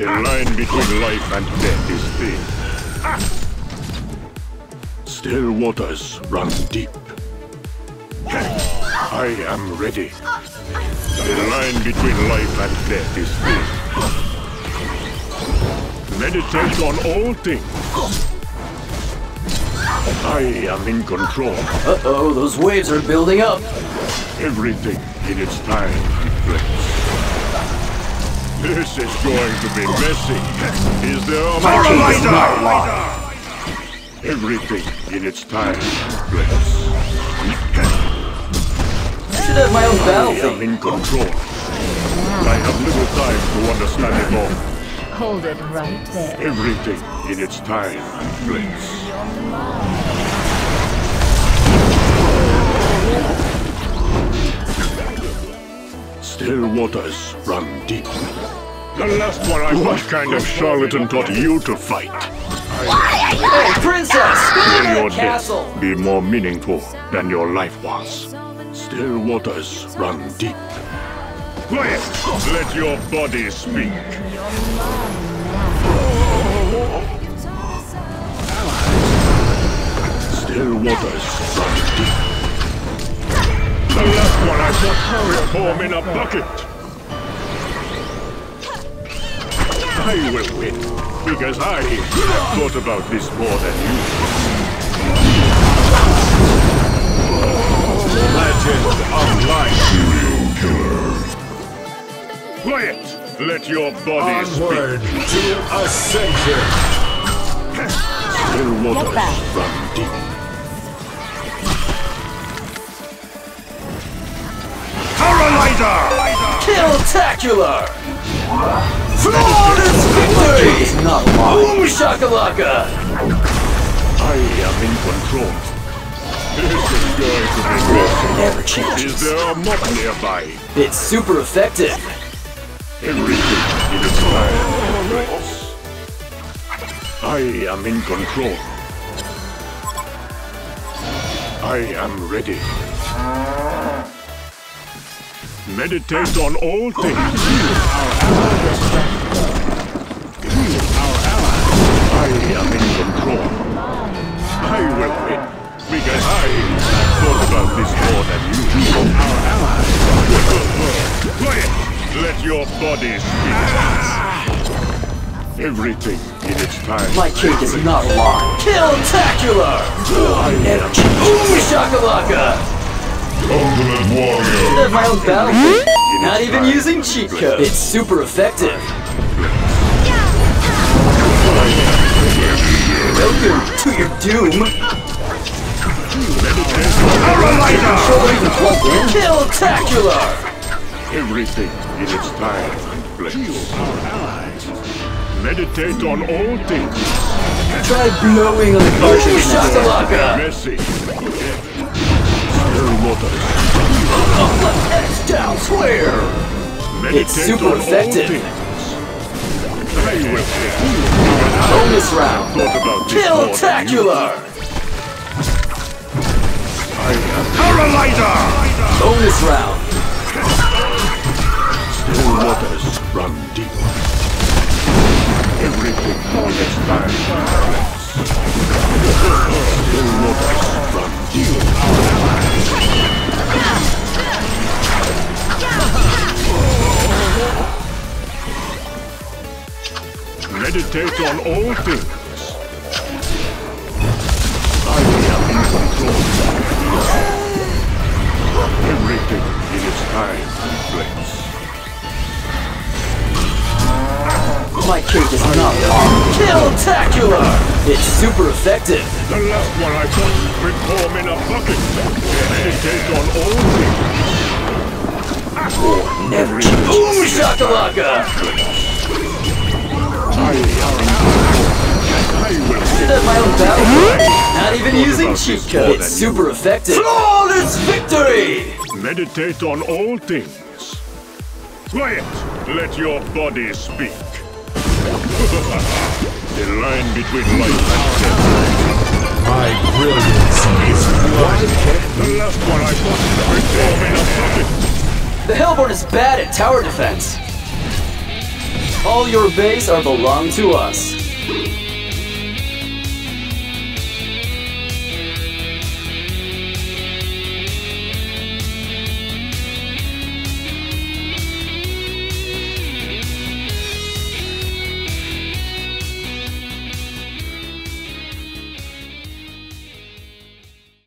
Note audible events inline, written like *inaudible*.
The line between life and death is thin. Still waters run deep. I am ready. The line between life and death is thin. Meditate on all things. I am in control. Uh-oh, those waves are building up. Everything in its time and place. This is going to be messy. Is there a Paralyzer! Everything in its time and place. I should have my own battle I am in control. I have little time to understand it all. Hold it right there. Everything in its time and waters run deep. The last one I What kind of charlatan taught you to fight? Hey, princess! Go to Will that your castle! death be more meaningful than your life was? Still waters run deep. Quiet! Let your body speak. Still waters run deep. The last one I put will form in a bucket. I will win, because I have thought about this more than you. Legend of life. Serial killer. Quiet! Let your body Onward to ascension. Still waters back. run deep. Paralyzer! Killtacular! Flawless victory! Is not Boom shakalaka! I am in control. This is going to be messy. Never Is there a mob nearby? It's super effective. Everything in its time. I am in control. I am ready. Meditate on all things. Hear our Allah. I am in control. I will win. Because I thought about this more than you. Our ally. Quiet! Let your body speak. Everything in its time. My cake is not lie. Killtacular! I Never. Boom shakalaka! Ultimate Warrior. I have my own battle theme. Not even using cheat place. code. It's super effective. Welcome to your doom. Even plugged. Killtacular! Everything in its time and place. Meditate on all things. Try blowing on the cartridge. Shakalaka! Messy. Down square! It's super effective. Bonus round. Killtacular! I am Paralyzer! Bonus round. Still waters run deep. Everything in its Meditate on all things. I am in control. Everything in its time and place. My cake is not long. Killtacular! It's super effective. The last one I put will form in a bucket. Meditate on all things. Never changes. Boom shakalaka! Even using cheat codes. It's super effective. Flawless victory! meditate on all things. Quiet! Let your body speak. *laughs* the line between life and death. My brilliance is blood. The last one I put will in a bucket. The Hellbourne is bad at tower defense. All your base are belong to us.